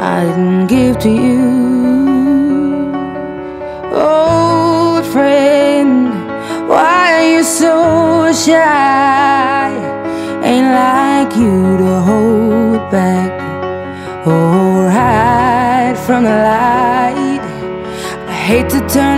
I didn't give to you. Old friend, why are you so shy? Ain't like you to hold back or hide from the light. I hate to turn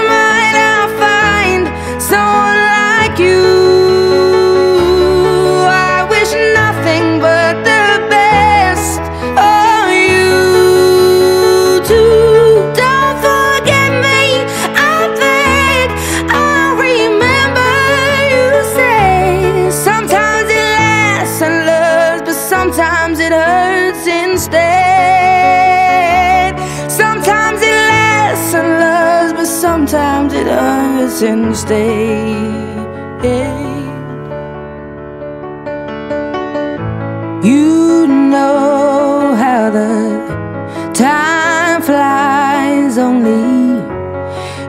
hurts instead. You know how the time flies only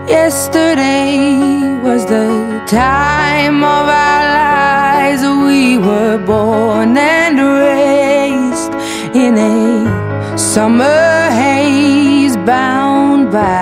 Yesterday was the time of our lives. We were born and raised in a summer haze, bound by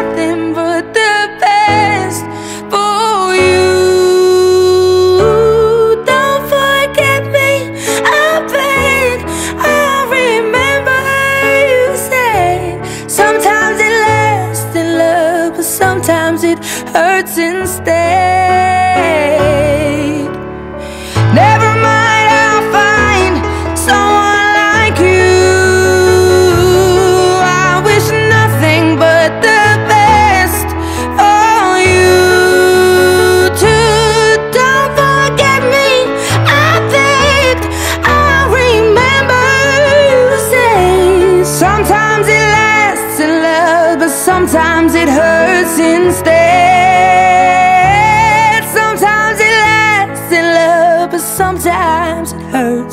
Nothing but the best for you. Don't forget me, I beg. I remember you said sometimes it lasts in love, but sometimes it hurts instead.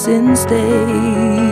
Sometimes it